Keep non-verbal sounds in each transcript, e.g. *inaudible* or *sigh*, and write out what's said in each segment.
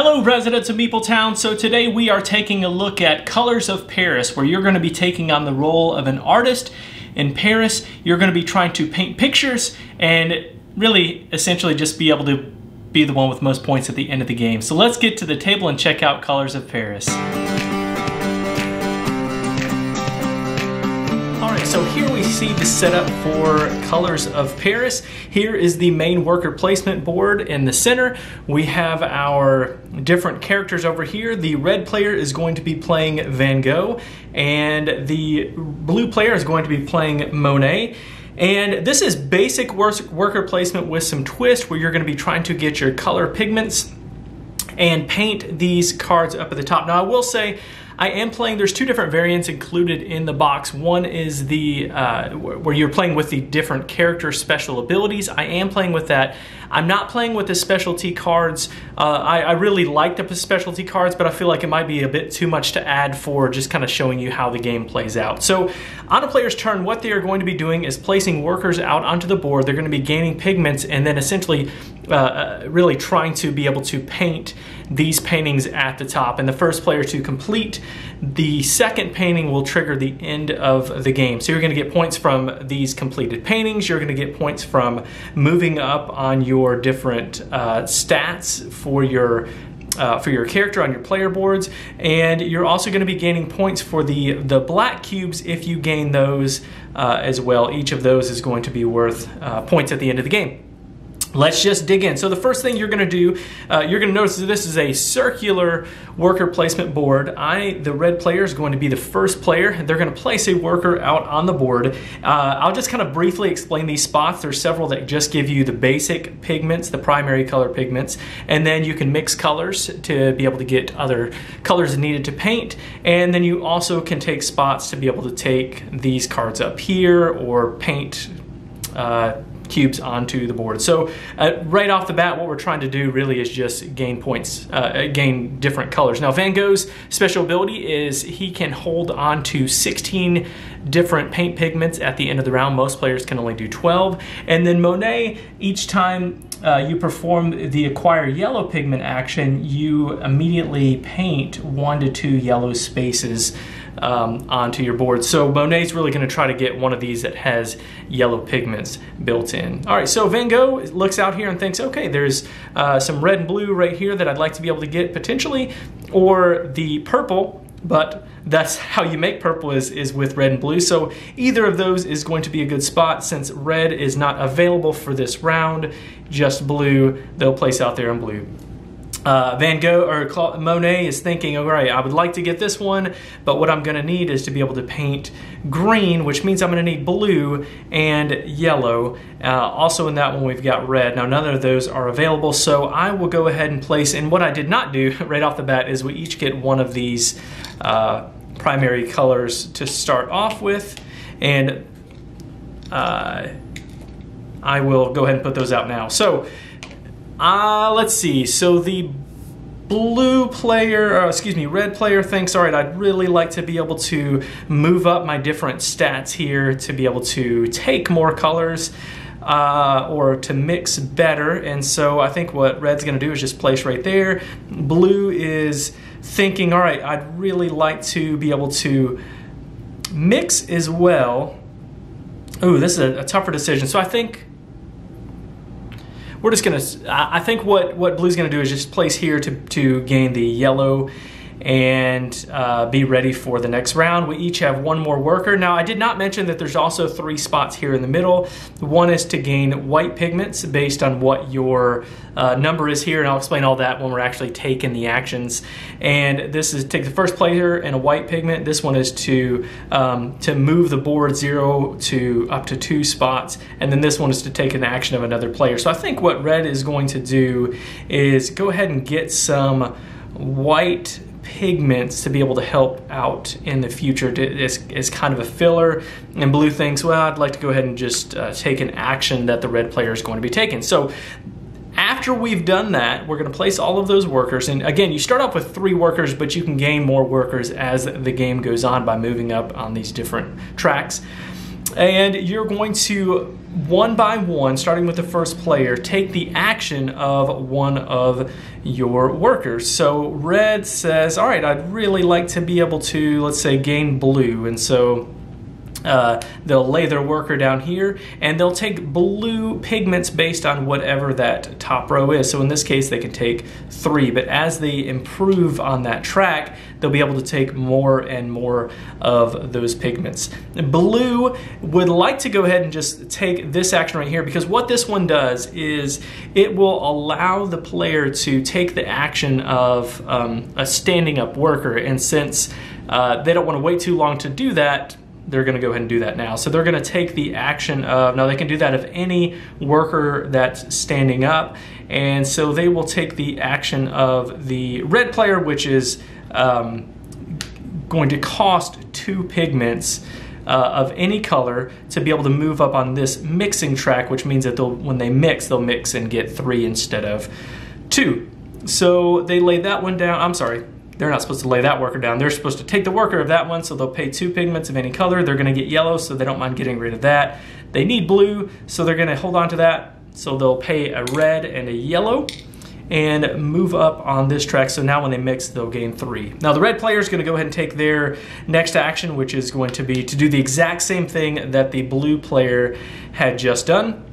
Hello residents of Meepletown. So today we are taking a look at Colors of Paris where you're going to be taking on the role of an artist in Paris. You're going to be trying to paint pictures and really essentially just be able to be the one with most points at the end of the game. So let's get to the table and check out Colors of Paris. All right, so here see the setup for Colors of Paris. Here is the main worker placement board in the center. We have our different characters over here. The red player is going to be playing Van Gogh, and the blue player is going to be playing Monet. And this is basic worker placement with some twist where you're going to be trying to get your color pigments and paint these cards up at the top. Now I will say I am playing, there's two different variants included in the box. One is the, uh, where you're playing with the different character special abilities. I am playing with that. I'm not playing with the specialty cards. Uh, I, I, really like the specialty cards, but I feel like it might be a bit too much to add for just kind of showing you how the game plays out. So on a player's turn, what they are going to be doing is placing workers out onto the board. They're going to be gaining pigments and then essentially uh, uh, really trying to be able to paint these paintings at the top. And the first player to complete the second painting will trigger the end of the game. So you're going to get points from these completed paintings. You're going to get points from moving up on your different uh, stats for your uh, for your character on your player boards, and you're also going to be gaining points for the the black cubes if you gain those uh, as well. Each of those is going to be worth uh, points at the end of the game. Let's just dig in. So the first thing you're going to do, uh, you're going to notice that this is a circular worker placement board. I, the red player, is going to be the first player. They're going to place a worker out on the board. Uh, I'll just kind of briefly explain these spots. There's several that just give you the basic pigments, the primary color pigments, and then you can mix colors to be able to get other colors needed to paint. And then you also can take spots to be able to take these cards up here or paint uh, cubes onto the board. So uh, right off the bat, what we're trying to do really is just gain points, uh, gain different colors. Now Van Gogh's special ability is he can hold on to 16 different paint pigments at the end of the round. Most players can only do 12. And then Monet, each time uh, you perform the acquire yellow pigment action, you immediately paint one to two yellow spaces um, onto your board. So Monet's really going to try to get one of these that has yellow pigments built in. All right, so Van Gogh looks out here and thinks, okay, there's uh, some red and blue right here that I'd like to be able to get potentially, or the purple, but that's *laughs* how you make purple is, is with red and blue. So either of those is going to be a good spot since red is not available for this round, just blue, they'll place out there in blue. Uh, Van Gogh or Monet is thinking, all right, I would like to get this one, but what I'm going to need is to be able to paint green, which means I'm going to need blue and yellow. Uh, also in that one, we've got red. Now, none of those are available, so I will go ahead and place, and what I did not do *laughs* right off the bat is we each get one of these uh, primary colors to start off with, and uh, I will go ahead and put those out now. So, uh, let's see. So the blue player, uh, excuse me, red player thinks, all right, I'd really like to be able to move up my different stats here to be able to take more colors. Uh, or to mix better. And so I think what red's gonna do is just place right there. Blue is thinking, all right, I'd really like to be able to mix as well. Ooh, this is a, a tougher decision. So I think we're just gonna, I think what, what blue's gonna do is just place here to, to gain the yellow and uh, be ready for the next round. We each have one more worker. Now, I did not mention that there's also three spots here in the middle. One is to gain white pigments based on what your uh, number is here, and I'll explain all that when we're actually taking the actions. And this is take the first player and a white pigment. This one is to um, to move the board zero to up to two spots, and then this one is to take an action of another player. So I think what red is going to do is go ahead and get some white pigments to be able to help out in the future as, as kind of a filler. And blue thinks, well, I'd like to go ahead and just uh, take an action that the red player is going to be taking. So after we've done that, we're going to place all of those workers. And again, you start off with three workers, but you can gain more workers as the game goes on by moving up on these different tracks. And you're going to, one by one, starting with the first player, take the action of one of your workers. So red says, all right, I'd really like to be able to, let's say, gain blue. And so uh, they'll lay their worker down here and they'll take blue pigments based on whatever that top row is. So in this case, they can take three, but as they improve on that track, they'll be able to take more and more of those pigments. Blue would like to go ahead and just take this action right here because what this one does is it will allow the player to take the action of um, a standing up worker. And since uh, they don't want to wait too long to do that, they're going to go ahead and do that now. So they're going to take the action of, now they can do that of any worker that's standing up. And so they will take the action of the red player, which is um, going to cost two pigments uh, of any color to be able to move up on this mixing track, which means that they'll, when they mix, they'll mix and get three instead of two. So they lay that one down. I'm sorry, they're not supposed to lay that worker down. They're supposed to take the worker of that one, so they'll pay two pigments of any color. They're gonna get yellow, so they don't mind getting rid of that. They need blue, so they're gonna hold on to that. So they'll pay a red and a yellow and move up on this track. So now when they mix, they'll gain three. Now the red player is gonna go ahead and take their next action, which is going to be to do the exact same thing that the blue player had just done.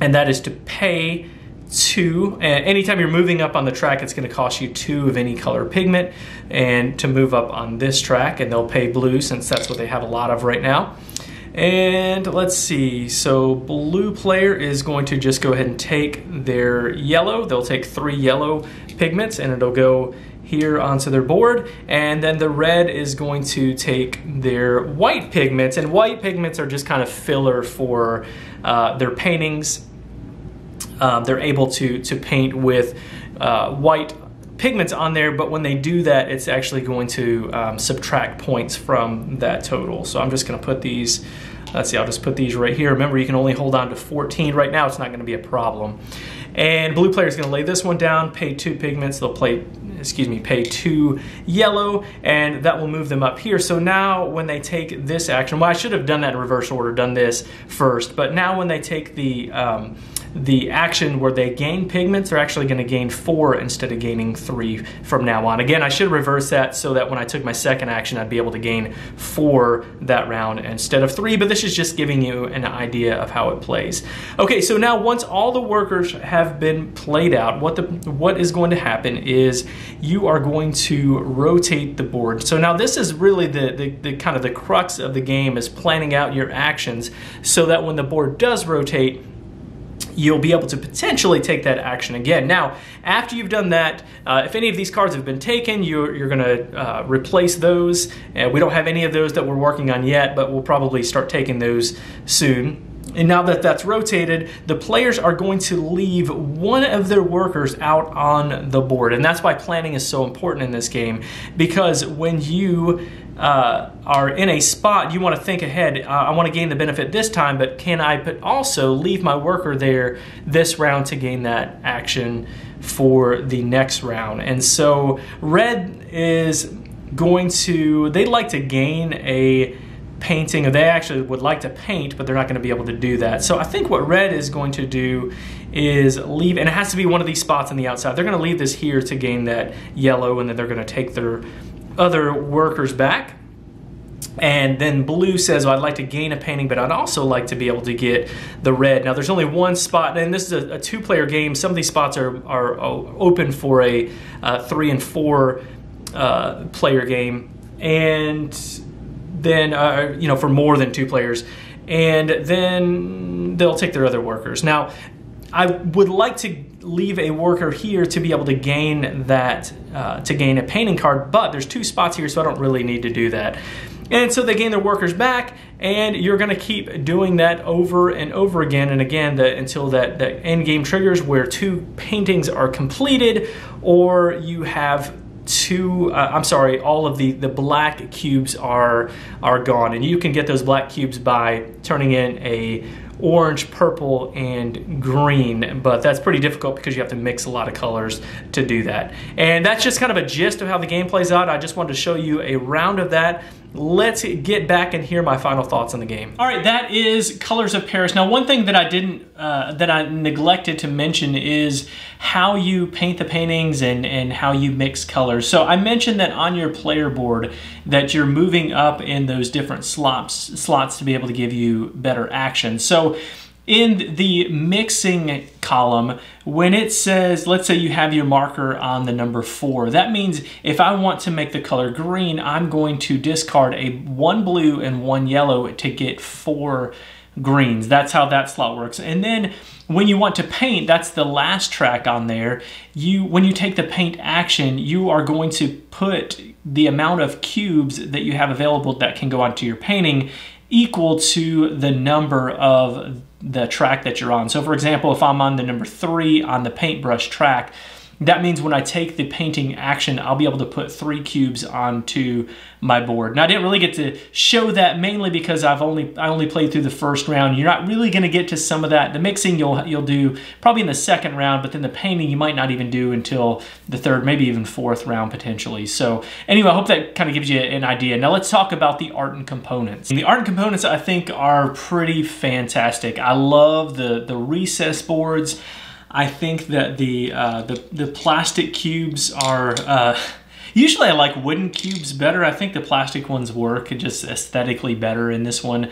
And that is to pay two. And anytime you're moving up on the track, it's going to cost you two of any color pigment. And to move up on this track, and they'll pay blue since that's what they have a lot of right now. And let's see, so blue player is going to just go ahead and take their yellow. They'll take three yellow pigments and it'll go here onto their board. And then the red is going to take their white pigments. And white pigments are just kind of filler for uh, their paintings um, they're able to, to paint with uh, white pigments on there, but when they do that, it's actually going to um, subtract points from that total. So I'm just gonna put these, let's see, I'll just put these right here. Remember, you can only hold on to 14. Right now, it's not gonna be a problem. And blue player is gonna lay this one down, pay two pigments, they'll play, excuse me, pay two yellow, and that will move them up here. So now when they take this action, well, I should have done that in reverse order, done this first, but now when they take the, um, the action where they gain pigments, they're actually going to gain four instead of gaining three from now on. Again, I should reverse that so that when I took my second action, I'd be able to gain four that round instead of three, but this is just giving you an idea of how it plays. Okay, so now once all the workers have been played out, what, the, what is going to happen is you are going to rotate the board. So now this is really the, the, the kind of the crux of the game is planning out your actions so that when the board does rotate, you'll be able to potentially take that action again. Now, after you've done that, uh, if any of these cards have been taken, you're, you're going to uh, replace those. Uh, we don't have any of those that we're working on yet, but we'll probably start taking those soon. And now that that's rotated, the players are going to leave one of their workers out on the board. And that's why planning is so important in this game because when you uh, are in a spot, you want to think ahead. Uh, I want to gain the benefit this time, but can I but also leave my worker there this round to gain that action for the next round? And so red is going to, they'd like to gain a painting, or they actually would like to paint, but they're not going to be able to do that. So I think what red is going to do is leave, and it has to be one of these spots on the outside. They're going to leave this here to gain that yellow, and then they're going to take their other workers back. And then blue says, oh, I'd like to gain a painting, but I'd also like to be able to get the red. Now, there's only one spot, and this is a, a two player game. Some of these spots are, are open for a uh, three and four uh, player game. And then, uh, you know, for more than two players. And then they'll take their other workers. Now, I would like to leave a worker here to be able to gain that, uh, to gain a painting card, but there's two spots here, so I don't really need to do that. And so they gain their workers back, and you're going to keep doing that over and over again and again until that, that end game triggers where two paintings are completed or you have two uh, i'm sorry all of the the black cubes are are gone and you can get those black cubes by turning in a orange, purple, and green, but that's pretty difficult because you have to mix a lot of colors to do that. And that's just kind of a gist of how the game plays out. I just wanted to show you a round of that let's get back and hear my final thoughts on the game. All right, that is Colors of Paris. Now, one thing that I didn't, uh, that I neglected to mention is how you paint the paintings and, and how you mix colors. So I mentioned that on your player board that you're moving up in those different slots, slots to be able to give you better action. So in the mixing column, when it says, let's say you have your marker on the number four, that means if I want to make the color green, I'm going to discard a one blue and one yellow to get four greens. That's how that slot works. And then when you want to paint, that's the last track on there. You, when you take the paint action, you are going to put the amount of cubes that you have available that can go onto your painting equal to the number of the track that you're on. So for example, if I'm on the number three on the paintbrush track, that means when I take the painting action, I'll be able to put three cubes onto my board. Now I didn't really get to show that mainly because I've only I only played through the first round. You're not really going to get to some of that. The mixing you'll you'll do probably in the second round, but then the painting you might not even do until the third, maybe even fourth round potentially. So anyway, I hope that kind of gives you an idea. Now let's talk about the art and components. And the art and components I think are pretty fantastic. I love the the recess boards. I think that the uh, the, the plastic cubes are. Uh, usually, I like wooden cubes better. I think the plastic ones work just aesthetically better in this one.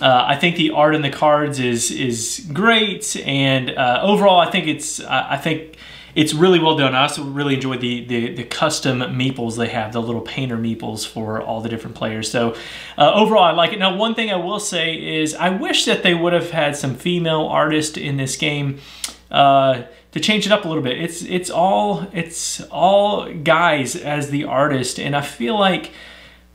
Uh, I think the art in the cards is is great, and uh, overall, I think it's I think it's really well done. I also really enjoyed the, the, the custom meeples they have, the little painter meeples for all the different players. So uh, overall, I like it. Now, one thing I will say is I wish that they would have had some female artists in this game uh, to change it up a little bit. It's it's all it's all guys as the artist, and I feel like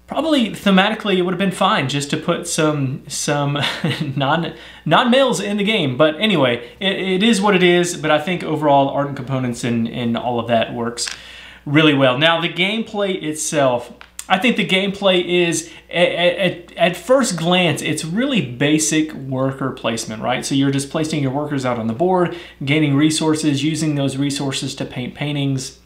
probably thematically it would have been fine just to put some some *laughs* non non males in the game. But anyway, it, it is what it is. But I think overall art and components and and all of that works really well. Now the gameplay itself. I think the gameplay is, at, at, at, first glance, it's really basic worker placement, right? So you're just placing your workers out on the board, gaining resources, using those resources to paint paintings,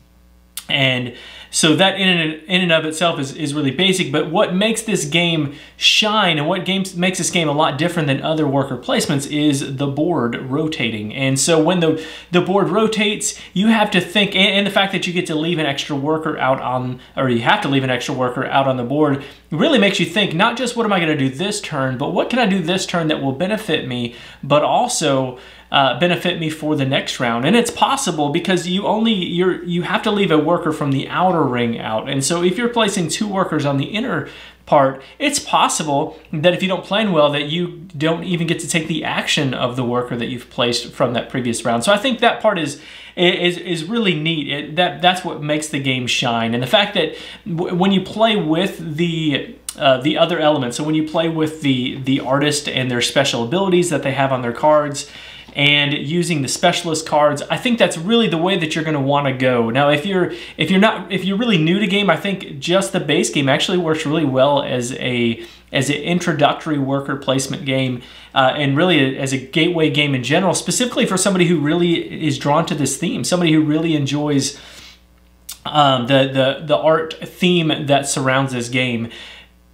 and so that in and, in and of itself is, is really basic, but what makes this game shine and what games makes this game a lot different than other worker placements is the board rotating. And so when the, the board rotates, you have to think, and, and the fact that you get to leave an extra worker out on, or you have to leave an extra worker out on the board, really makes you think not just what am I going to do this turn, but what can I do this turn that will benefit me, but also uh, benefit me for the next round. And it's possible because you only you're you have to leave a worker from the outer ring out. And so if you're placing two workers on the inner part, it's possible that if you don't plan well that you don't even get to take the action of the worker that you've placed from that previous round. So I think that part is is is really neat. It, that that's what makes the game shine. And the fact that when you play with the uh, the other elements, so when you play with the the artist and their special abilities that they have on their cards, and using the specialist cards. I think that's really the way that you're going to want to go. Now, if you're if you're not if you're really new to game, I think just the base game actually works really well as a as an introductory worker placement game uh, and really as a gateway game in general, specifically for somebody who really is drawn to this theme, somebody who really enjoys um, the, the, the art theme that surrounds this game.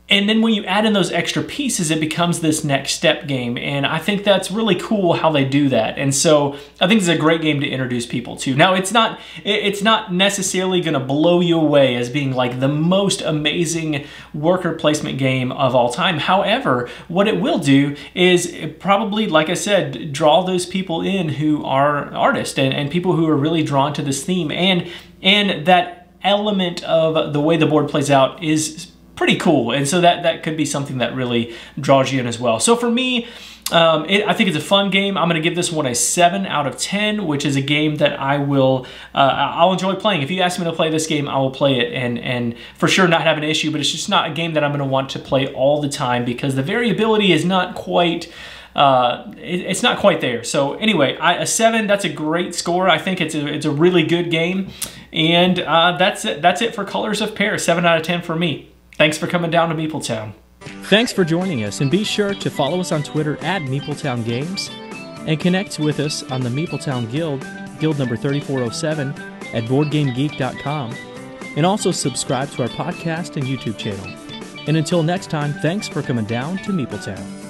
And then when you add in those extra pieces, it becomes this next step game. And I think that's really cool how they do that. And so I think it's a great game to introduce people to. Now, it's not it's not necessarily going to blow you away as being like the most amazing worker placement game of all time. However, what it will do is probably, like I said, draw those people in who are artists and, and people who are really drawn to this theme. And, and that element of the way the board plays out is pretty cool. And so that, that could be something that really draws you in as well. So for me, um, it, I think it's a fun game. I'm going to give this one a 7 out of 10, which is a game that I will, uh, I'll enjoy playing. If you ask me to play this game, I will play it and, and for sure not have an issue, but it's just not a game that I'm going to want to play all the time because the variability is not quite, uh, it, it's not quite there. So anyway, I, a 7, that's a great score. I think it's a, it's a really good game. And uh, that's it. That's it for Colors of Paris. 7 out of 10 for me. Thanks for coming down to Meepletown. Thanks for joining us, and be sure to follow us on Twitter at Meepletown Games and connect with us on the Meepletown Guild, Guild number 3407, at BoardGameGeek.com, and also subscribe to our podcast and YouTube channel. And until next time, thanks for coming down to Meepletown.